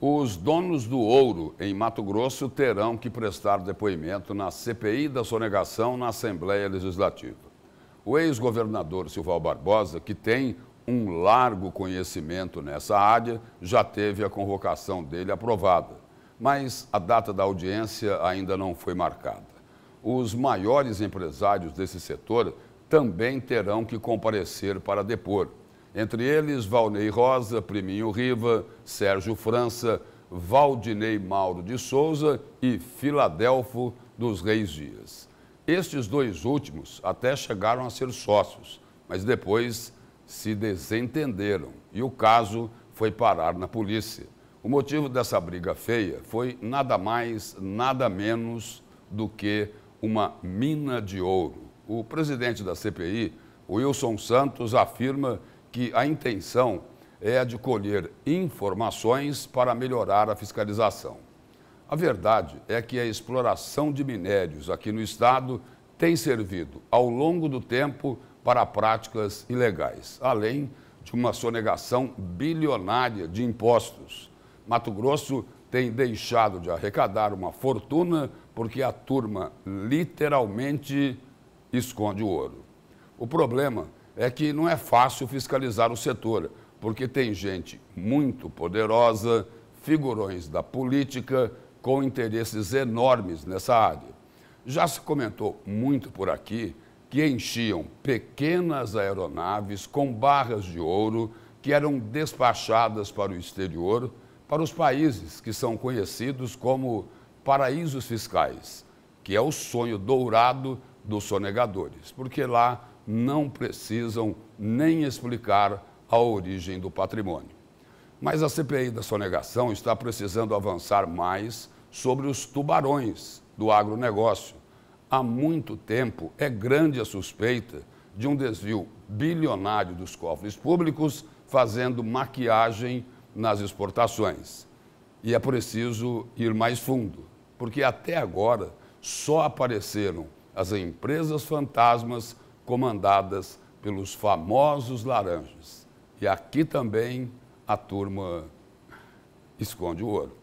Os donos do ouro em Mato Grosso terão que prestar depoimento na CPI da sonegação na Assembleia Legislativa. O ex-governador Silval Barbosa, que tem um largo conhecimento nessa área, já teve a convocação dele aprovada, mas a data da audiência ainda não foi marcada. Os maiores empresários desse setor também terão que comparecer para depor entre eles, Valnei Rosa, Priminho Riva, Sérgio França, Valdinei Mauro de Souza e Filadelfo dos Reis Dias. Estes dois últimos até chegaram a ser sócios, mas depois se desentenderam e o caso foi parar na polícia. O motivo dessa briga feia foi nada mais, nada menos do que uma mina de ouro. O presidente da CPI, Wilson Santos, afirma que a intenção é a de colher informações para melhorar a fiscalização. A verdade é que a exploração de minérios aqui no estado tem servido, ao longo do tempo, para práticas ilegais, além de uma sonegação bilionária de impostos. Mato Grosso tem deixado de arrecadar uma fortuna porque a turma literalmente esconde o ouro. O problema é que não é fácil fiscalizar o setor, porque tem gente muito poderosa, figurões da política com interesses enormes nessa área. Já se comentou muito por aqui que enchiam pequenas aeronaves com barras de ouro que eram despachadas para o exterior, para os países que são conhecidos como paraísos fiscais, que é o sonho dourado dos sonegadores, porque lá não precisam nem explicar a origem do patrimônio. Mas a CPI da sonegação está precisando avançar mais sobre os tubarões do agronegócio. Há muito tempo é grande a suspeita de um desvio bilionário dos cofres públicos fazendo maquiagem nas exportações. E é preciso ir mais fundo, porque até agora só apareceram as empresas fantasmas comandadas pelos famosos laranjas. E aqui também a turma esconde o ouro.